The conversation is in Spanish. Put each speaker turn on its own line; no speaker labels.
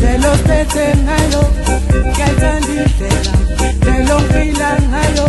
delophethe ngayo ngiyayithanda indlela delomfila ngayo